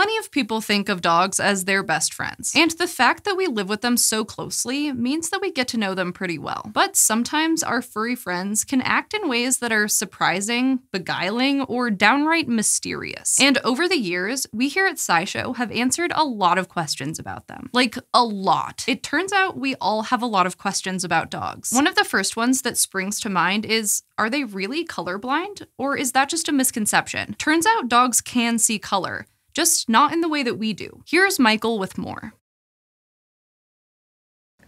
Plenty of people think of dogs as their best friends, and the fact that we live with them so closely means that we get to know them pretty well. But sometimes our furry friends can act in ways that are surprising, beguiling, or downright mysterious. And over the years, we here at SciShow have answered a lot of questions about them. Like, a lot. It turns out we all have a lot of questions about dogs. One of the first ones that springs to mind is are they really colorblind? Or is that just a misconception? Turns out dogs can see color, just not in the way that we do. Here's Michael with more.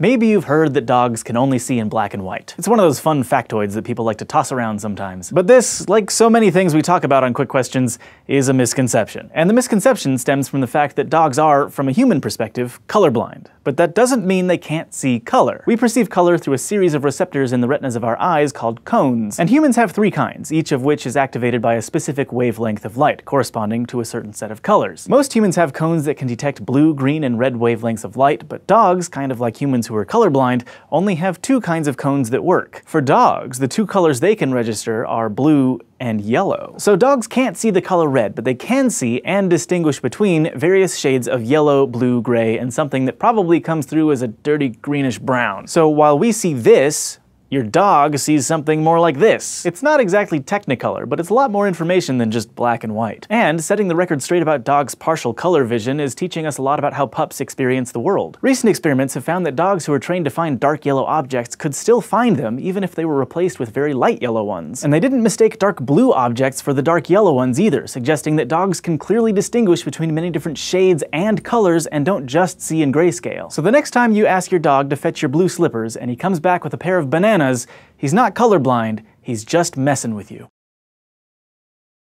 Maybe you've heard that dogs can only see in black and white. It's one of those fun factoids that people like to toss around sometimes. But this, like so many things we talk about on Quick Questions, is a misconception. And the misconception stems from the fact that dogs are, from a human perspective, colorblind. But that doesn't mean they can't see color. We perceive color through a series of receptors in the retinas of our eyes called cones. And humans have three kinds, each of which is activated by a specific wavelength of light, corresponding to a certain set of colors. Most humans have cones that can detect blue, green, and red wavelengths of light, but dogs, kind of like humans who are colorblind, only have two kinds of cones that work. For dogs, the two colors they can register are blue and yellow. So dogs can't see the color red, but they can see and distinguish between various shades of yellow, blue, gray, and something that probably comes through as a dirty greenish brown. So while we see this, your dog sees something more like this. It's not exactly Technicolor, but it's a lot more information than just black and white. And setting the record straight about dogs' partial color vision is teaching us a lot about how pups experience the world. Recent experiments have found that dogs who are trained to find dark yellow objects could still find them even if they were replaced with very light yellow ones. And they didn't mistake dark blue objects for the dark yellow ones either, suggesting that dogs can clearly distinguish between many different shades and colors and don't just see in grayscale. So the next time you ask your dog to fetch your blue slippers and he comes back with a pair of bananas bananas, he's not colorblind, he's just messing with you.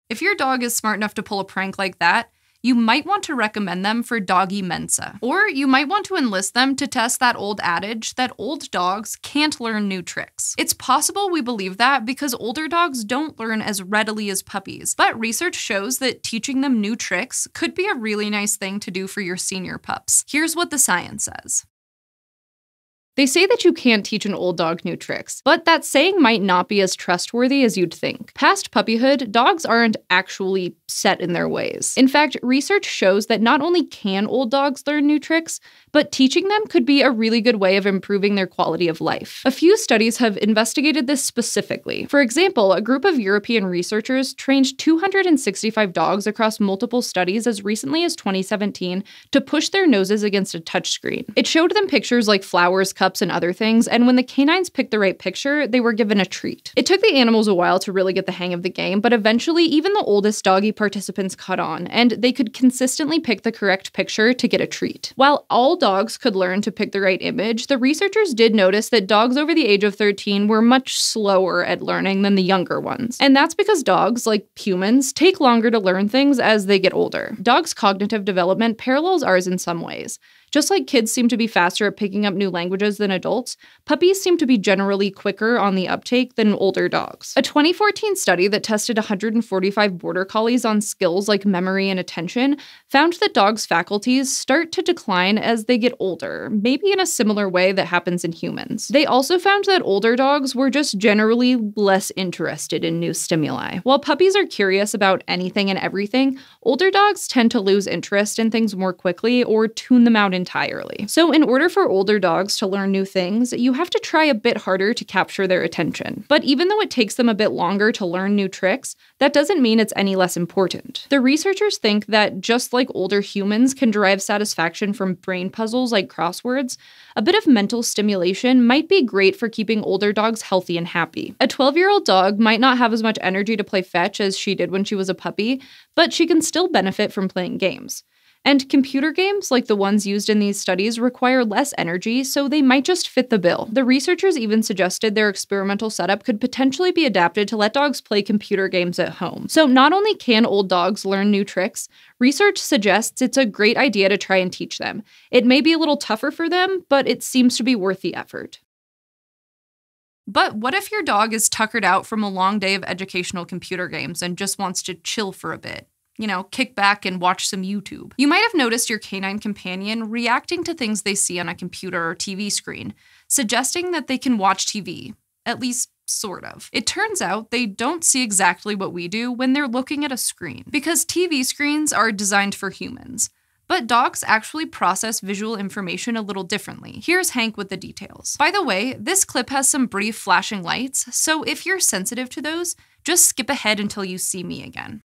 If your dog is smart enough to pull a prank like that, you might want to recommend them for Doggy Mensa. Or you might want to enlist them to test that old adage that old dogs can't learn new tricks. It's possible we believe that because older dogs don't learn as readily as puppies, but research shows that teaching them new tricks could be a really nice thing to do for your senior pups. Here's what the science says. They say that you can't teach an old dog new tricks, but that saying might not be as trustworthy as you'd think. Past puppyhood, dogs aren't actually set in their ways. In fact, research shows that not only can old dogs learn new tricks, but teaching them could be a really good way of improving their quality of life. A few studies have investigated this specifically. For example, a group of European researchers trained 265 dogs across multiple studies as recently as 2017 to push their noses against a touchscreen. It showed them pictures like flowers, cups, and other things, and when the canines picked the right picture, they were given a treat. It took the animals a while to really get the hang of the game, but eventually even the oldest doggy participants caught on, and they could consistently pick the correct picture to get a treat. While all dogs could learn to pick the right image, the researchers did notice that dogs over the age of 13 were much slower at learning than the younger ones. And that's because dogs, like humans, take longer to learn things as they get older. Dogs' cognitive development parallels ours in some ways. Just like kids seem to be faster at picking up new languages than adults, puppies seem to be generally quicker on the uptake than older dogs. A 2014 study that tested 145 border collies on skills like memory and attention found that dogs' faculties start to decline as they get older, maybe in a similar way that happens in humans. They also found that older dogs were just generally less interested in new stimuli. While puppies are curious about anything and everything, older dogs tend to lose interest in things more quickly or tune them out entirely. So, in order for older dogs to learn new things, you have to try a bit harder to capture their attention. But even though it takes them a bit longer to learn new tricks, that doesn't mean it's any less important. The researchers think that just like older humans can derive satisfaction from brain puzzles like crosswords, a bit of mental stimulation might be great for keeping older dogs healthy and happy. A 12 year old dog might not have as much energy to play fetch as she did when she was a puppy, but she can still benefit from playing games. And computer games, like the ones used in these studies, require less energy, so they might just fit the bill. The researchers even suggested their experimental setup could potentially be adapted to let dogs play computer games at home. So not only can old dogs learn new tricks, research suggests it's a great idea to try and teach them. It may be a little tougher for them, but it seems to be worth the effort. But what if your dog is tuckered out from a long day of educational computer games and just wants to chill for a bit? You know, kick back and watch some YouTube. You might have noticed your canine companion reacting to things they see on a computer or TV screen, suggesting that they can watch TV, at least Sort of. It turns out they don't see exactly what we do when they're looking at a screen, because TV screens are designed for humans. But dogs actually process visual information a little differently. Here's Hank with the details. By the way, this clip has some brief flashing lights, so if you're sensitive to those, just skip ahead until you see me again.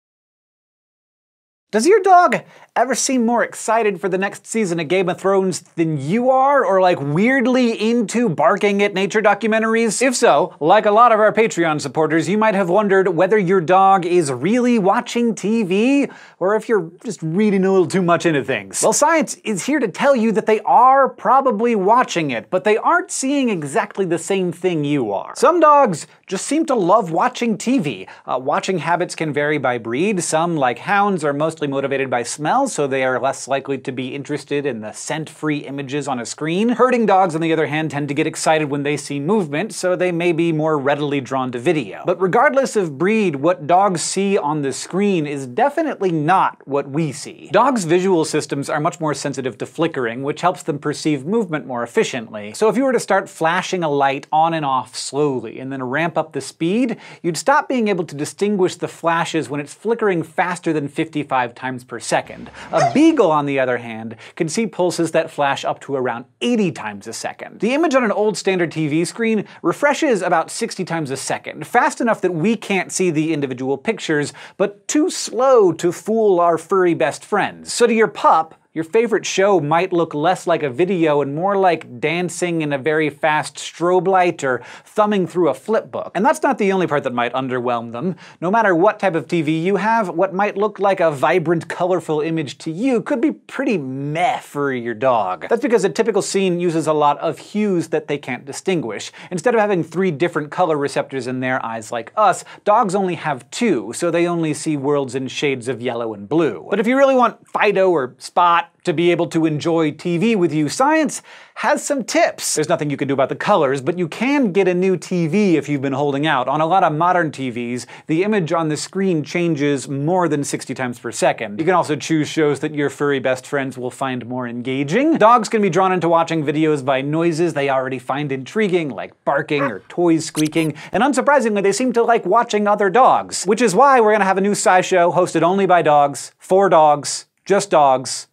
Does your dog ever seem more excited for the next season of Game of Thrones than you are, or like weirdly into barking at nature documentaries? If so, like a lot of our Patreon supporters, you might have wondered whether your dog is really watching TV, or if you're just reading a little too much into things. Well, science is here to tell you that they are probably watching it, but they aren't seeing exactly the same thing you are. Some dogs just seem to love watching TV. Uh, watching habits can vary by breed. Some, like hounds, are mostly motivated by smell, so they are less likely to be interested in the scent-free images on a screen. Herding dogs, on the other hand, tend to get excited when they see movement, so they may be more readily drawn to video. But regardless of breed, what dogs see on the screen is definitely not what we see. Dogs' visual systems are much more sensitive to flickering, which helps them perceive movement more efficiently. So if you were to start flashing a light on and off slowly, and then ramp up the speed, you'd stop being able to distinguish the flashes when it's flickering faster than 55 times per second. A beagle, on the other hand, can see pulses that flash up to around 80 times a second. The image on an old standard TV screen refreshes about 60 times a second, fast enough that we can't see the individual pictures, but too slow to fool our furry best friends. So to your pup, your favorite show might look less like a video and more like dancing in a very fast strobe light or thumbing through a flipbook. And that's not the only part that might underwhelm them. No matter what type of TV you have, what might look like a vibrant, colorful image to you could be pretty meh for your dog. That's because a typical scene uses a lot of hues that they can't distinguish. Instead of having three different color receptors in their eyes like us, dogs only have two, so they only see worlds in shades of yellow and blue. But if you really want Fido or Spot to be able to enjoy TV with you, science has some tips. There's nothing you can do about the colors, but you can get a new TV if you've been holding out. On a lot of modern TVs, the image on the screen changes more than 60 times per second. You can also choose shows that your furry best friends will find more engaging. Dogs can be drawn into watching videos by noises they already find intriguing, like barking or toys squeaking, and unsurprisingly, they seem to like watching other dogs. Which is why we're gonna have a new SciShow hosted only by dogs, for dogs, just dogs,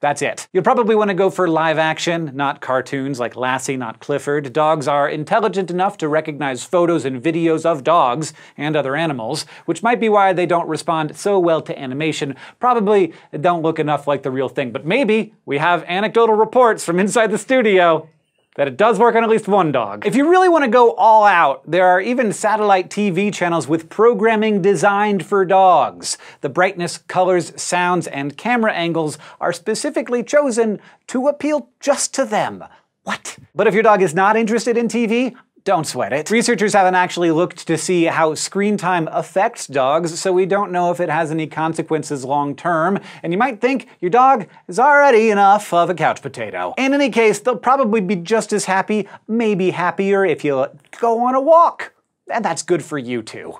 that's it. You'll probably want to go for live action, not cartoons like Lassie, not Clifford. Dogs are intelligent enough to recognize photos and videos of dogs and other animals, which might be why they don't respond so well to animation. Probably don't look enough like the real thing, but maybe we have anecdotal reports from inside the studio that it does work on at least one dog. If you really want to go all out, there are even satellite TV channels with programming designed for dogs. The brightness, colors, sounds, and camera angles are specifically chosen to appeal just to them. What? But if your dog is not interested in TV, don't sweat it. Researchers haven't actually looked to see how screen time affects dogs, so we don't know if it has any consequences long term, and you might think your dog is already enough of a couch potato. In any case, they'll probably be just as happy, maybe happier, if you go on a walk. And that's good for you too.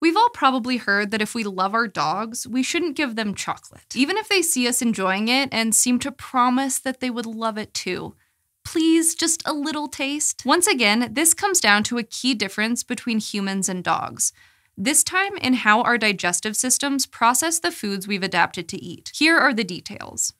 We've all probably heard that if we love our dogs, we shouldn't give them chocolate, even if they see us enjoying it and seem to promise that they would love it too. Please, just a little taste. Once again, this comes down to a key difference between humans and dogs. This time in how our digestive systems process the foods we've adapted to eat. Here are the details.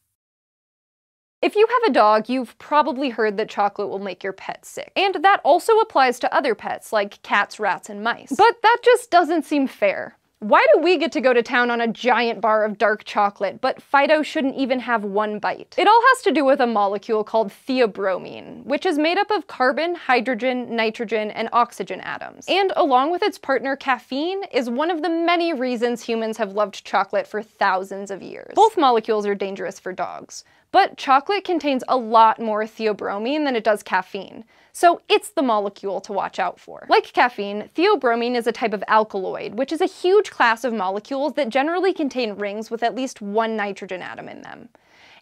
If you have a dog, you've probably heard that chocolate will make your pet sick. And that also applies to other pets, like cats, rats, and mice. But that just doesn't seem fair. Why do we get to go to town on a giant bar of dark chocolate, but Fido shouldn't even have one bite? It all has to do with a molecule called theobromine, which is made up of carbon, hydrogen, nitrogen, and oxygen atoms. And along with its partner caffeine, is one of the many reasons humans have loved chocolate for thousands of years. Both molecules are dangerous for dogs. But chocolate contains a lot more theobromine than it does caffeine, so it's the molecule to watch out for. Like caffeine, theobromine is a type of alkaloid, which is a huge class of molecules that generally contain rings with at least one nitrogen atom in them.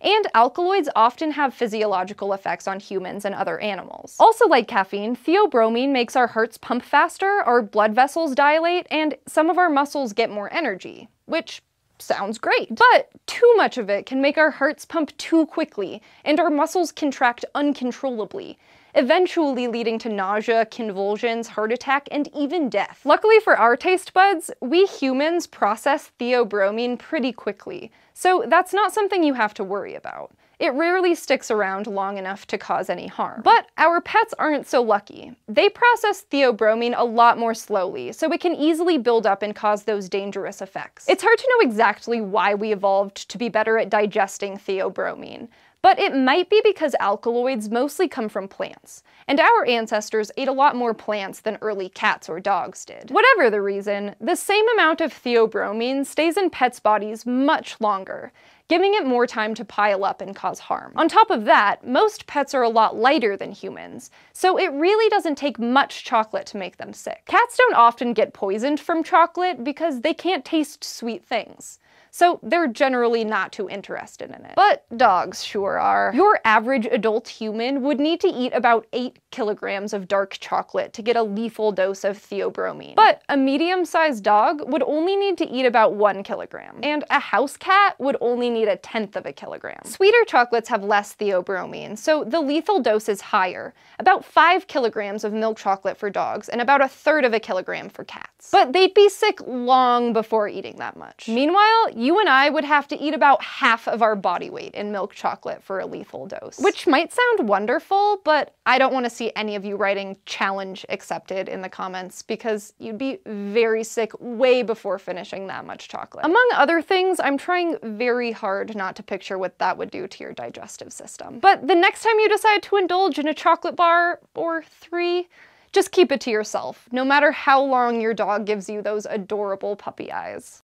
And alkaloids often have physiological effects on humans and other animals. Also like caffeine, theobromine makes our hearts pump faster, our blood vessels dilate, and some of our muscles get more energy, which sounds great. But too much of it can make our hearts pump too quickly and our muscles contract uncontrollably, eventually leading to nausea, convulsions, heart attack, and even death. Luckily for our taste buds, we humans process theobromine pretty quickly, so that's not something you have to worry about. It rarely sticks around long enough to cause any harm. But our pets aren't so lucky. They process theobromine a lot more slowly, so it can easily build up and cause those dangerous effects. It's hard to know exactly why we evolved to be better at digesting theobromine, but it might be because alkaloids mostly come from plants, and our ancestors ate a lot more plants than early cats or dogs did. Whatever the reason, the same amount of theobromine stays in pets' bodies much longer, giving it more time to pile up and cause harm. On top of that, most pets are a lot lighter than humans, so it really doesn't take much chocolate to make them sick. Cats don't often get poisoned from chocolate because they can't taste sweet things so they're generally not too interested in it. But dogs sure are. Your average adult human would need to eat about 8 kilograms of dark chocolate to get a lethal dose of theobromine. But a medium-sized dog would only need to eat about 1 kilogram, and a house cat would only need a tenth of a kilogram. Sweeter chocolates have less theobromine, so the lethal dose is higher, about 5 kilograms of milk chocolate for dogs and about a third of a kilogram for cats. But they'd be sick long before eating that much. Meanwhile, you and I would have to eat about half of our body weight in milk chocolate for a lethal dose. Which might sound wonderful, but I don't want to see any of you writing challenge accepted in the comments because you'd be very sick way before finishing that much chocolate. Among other things, I'm trying very hard not to picture what that would do to your digestive system. But the next time you decide to indulge in a chocolate bar, or three, just keep it to yourself, no matter how long your dog gives you those adorable puppy eyes.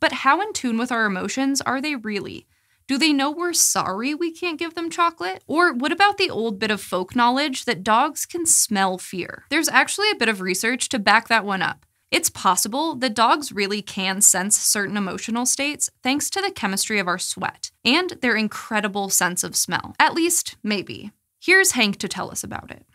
But how in tune with our emotions are they really? Do they know we're sorry we can't give them chocolate? Or what about the old bit of folk knowledge that dogs can smell fear? There's actually a bit of research to back that one up. It's possible that dogs really can sense certain emotional states thanks to the chemistry of our sweat and their incredible sense of smell. At least, maybe. Here's Hank to tell us about it.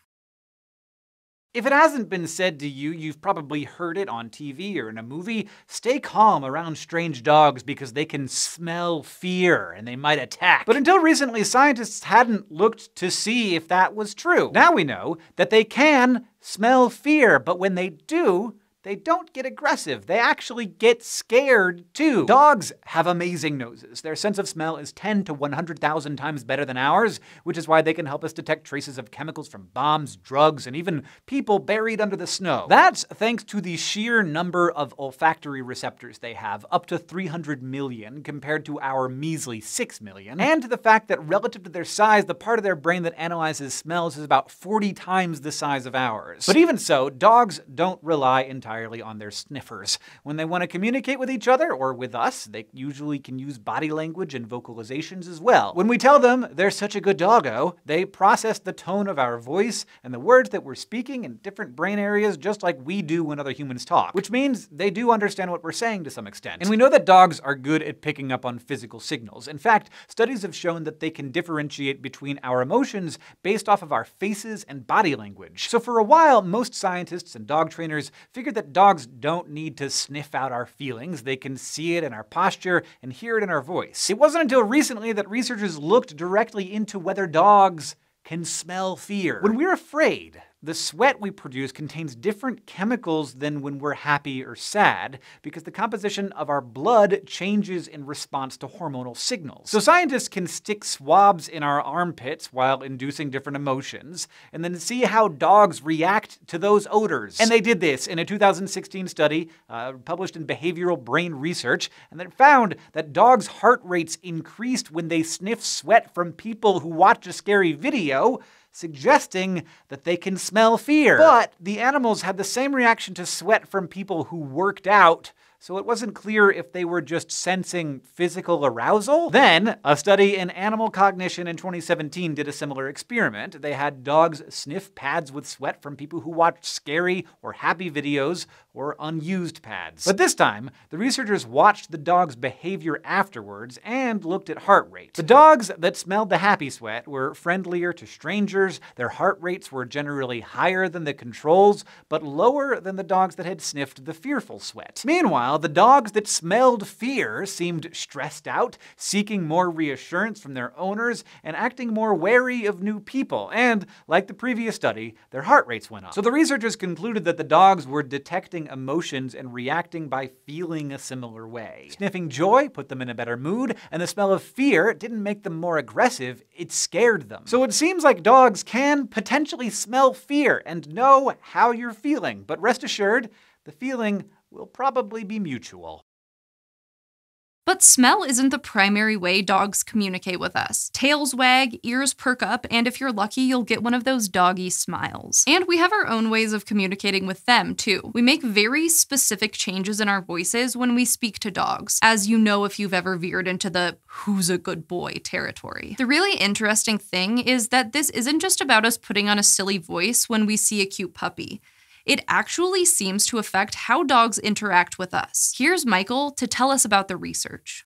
If it hasn't been said to you, you've probably heard it on TV or in a movie. Stay calm around strange dogs because they can smell fear and they might attack. But until recently, scientists hadn't looked to see if that was true. Now we know that they can smell fear, but when they do, they don't get aggressive. They actually get scared too. Dogs have amazing noses. Their sense of smell is 10 to 100,000 times better than ours, which is why they can help us detect traces of chemicals from bombs, drugs, and even people buried under the snow. That's thanks to the sheer number of olfactory receptors they have, up to 300 million compared to our measly 6 million, and to the fact that relative to their size, the part of their brain that analyzes smells is about 40 times the size of ours. But even so, dogs don't rely entirely entirely on their sniffers. When they want to communicate with each other or with us, they usually can use body language and vocalizations as well. When we tell them they're such a good doggo, they process the tone of our voice and the words that we're speaking in different brain areas just like we do when other humans talk, which means they do understand what we're saying to some extent. And we know that dogs are good at picking up on physical signals. In fact, studies have shown that they can differentiate between our emotions based off of our faces and body language. So for a while, most scientists and dog trainers figured that that dogs don't need to sniff out our feelings. They can see it in our posture and hear it in our voice. It wasn't until recently that researchers looked directly into whether dogs can smell fear. When we're afraid, the sweat we produce contains different chemicals than when we're happy or sad because the composition of our blood changes in response to hormonal signals. So scientists can stick swabs in our armpits while inducing different emotions and then see how dogs react to those odors. And they did this in a 2016 study uh, published in Behavioral Brain Research and that found that dogs' heart rates increased when they sniffed sweat from people who watched a scary video suggesting that they can smell fear. But the animals had the same reaction to sweat from people who worked out so it wasn't clear if they were just sensing physical arousal. Then, a study in animal cognition in 2017 did a similar experiment. They had dogs sniff pads with sweat from people who watched scary or happy videos or unused pads. But this time, the researchers watched the dog's behavior afterwards and looked at heart rate. The dogs that smelled the happy sweat were friendlier to strangers, their heart rates were generally higher than the controls, but lower than the dogs that had sniffed the fearful sweat. Meanwhile, Meanwhile, the dogs that smelled fear seemed stressed out, seeking more reassurance from their owners, and acting more wary of new people. And, like the previous study, their heart rates went up. So the researchers concluded that the dogs were detecting emotions and reacting by feeling a similar way. Sniffing joy put them in a better mood, and the smell of fear didn't make them more aggressive, it scared them. So it seems like dogs can potentially smell fear and know how you're feeling, but rest assured, the feeling will probably be mutual. But smell isn't the primary way dogs communicate with us. Tails wag, ears perk up, and if you're lucky, you'll get one of those doggy smiles. And we have our own ways of communicating with them, too. We make very specific changes in our voices when we speak to dogs, as you know if you've ever veered into the who's a good boy territory. The really interesting thing is that this isn't just about us putting on a silly voice when we see a cute puppy it actually seems to affect how dogs interact with us. Here's Michael to tell us about the research.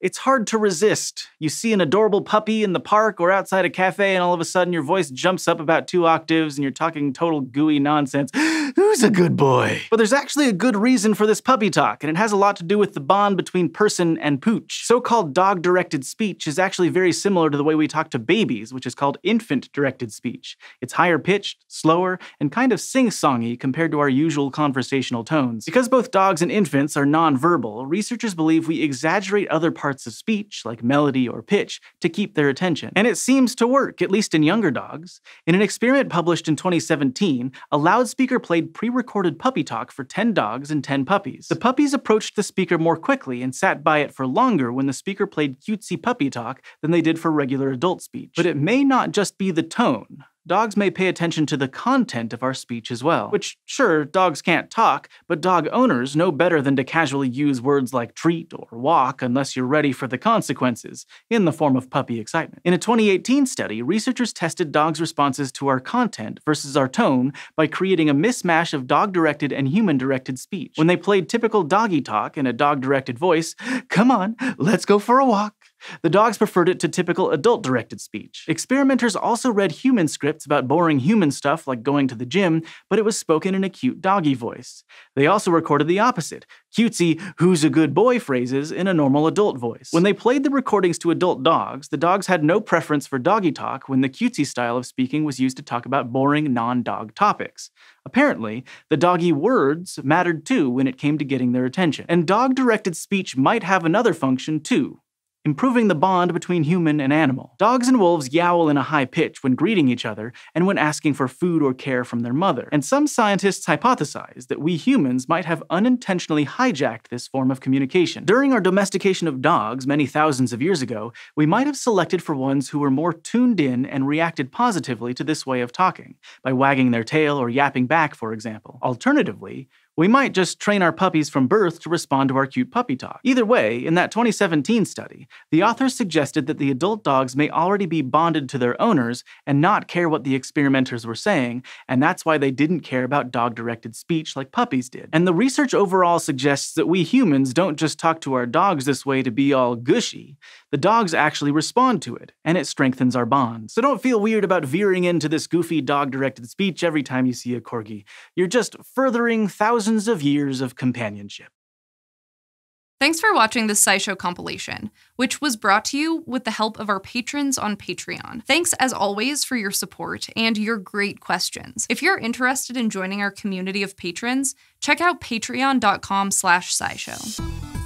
It's hard to resist. You see an adorable puppy in the park or outside a cafe, and all of a sudden your voice jumps up about two octaves and you're talking total gooey nonsense. Who's a good boy? But there's actually a good reason for this puppy talk, and it has a lot to do with the bond between person and pooch. So called dog directed speech is actually very similar to the way we talk to babies, which is called infant directed speech. It's higher pitched, slower, and kind of sing songy compared to our usual conversational tones. Because both dogs and infants are nonverbal, researchers believe we exaggerate other parts parts of speech, like melody or pitch, to keep their attention. And it seems to work, at least in younger dogs. In an experiment published in 2017, a loudspeaker played pre recorded puppy talk for 10 dogs and 10 puppies. The puppies approached the speaker more quickly and sat by it for longer when the speaker played cutesy puppy talk than they did for regular adult speech. But it may not just be the tone dogs may pay attention to the content of our speech as well. Which, sure, dogs can't talk, but dog owners know better than to casually use words like treat or walk unless you're ready for the consequences, in the form of puppy excitement. In a 2018 study, researchers tested dogs' responses to our content versus our tone by creating a mismatch of dog directed and human directed speech. When they played typical doggy talk in a dog directed voice, come on, let's go for a walk, the dogs preferred it to typical adult directed speech. Experimenters also read human scripts about boring human stuff like going to the gym, but it was spoken in a cute doggy voice. They also recorded the opposite cutesy, who's a good boy phrases in a normal adult voice. When they played the recordings to adult dogs, the dogs had no preference for doggy talk when the cutesy style of speaking was used to talk about boring non dog topics. Apparently, the doggy words mattered too when it came to getting their attention. And dog directed speech might have another function too improving the bond between human and animal. Dogs and wolves yowl in a high pitch when greeting each other and when asking for food or care from their mother. And some scientists hypothesize that we humans might have unintentionally hijacked this form of communication. During our domestication of dogs many thousands of years ago, we might have selected for ones who were more tuned in and reacted positively to this way of talking, by wagging their tail or yapping back, for example. Alternatively, we might just train our puppies from birth to respond to our cute puppy talk. Either way, in that 2017 study, the authors suggested that the adult dogs may already be bonded to their owners and not care what the experimenters were saying, and that's why they didn't care about dog directed speech like puppies did. And the research overall suggests that we humans don't just talk to our dogs this way to be all gushy. The dogs actually respond to it, and it strengthens our bond. So don't feel weird about veering into this goofy dog directed speech every time you see a corgi. You're just furthering thousands thousands of years of companionship. Thanks for watching this SciShow compilation, which was brought to you with the help of our patrons on Patreon. Thanks as always for your support and your great questions. If you're interested in joining our community of patrons, check out patreon.com slash scishow.